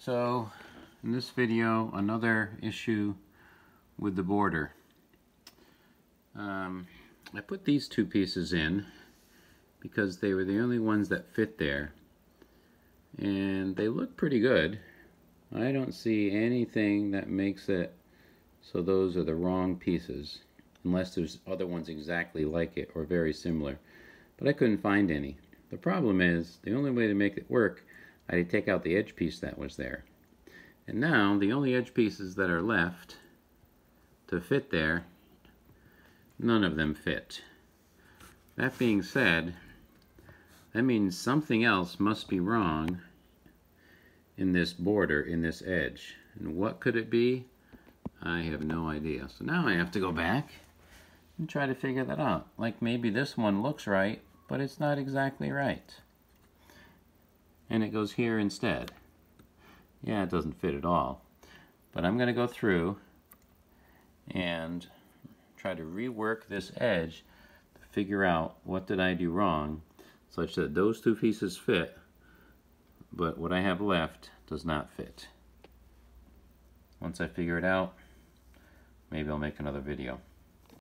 So in this video another issue with the border. Um, I put these two pieces in because they were the only ones that fit there and they look pretty good. I don't see anything that makes it so those are the wrong pieces unless there's other ones exactly like it or very similar but I couldn't find any. The problem is the only way to make it work I had to take out the edge piece that was there. And now the only edge pieces that are left to fit there, none of them fit. That being said, that means something else must be wrong in this border, in this edge. And what could it be? I have no idea. So now I have to go back and try to figure that out. Like maybe this one looks right, but it's not exactly right and it goes here instead. Yeah, it doesn't fit at all. But I'm going to go through and try to rework this edge to figure out what did I do wrong such that those two pieces fit but what I have left does not fit. Once I figure it out, maybe I'll make another video.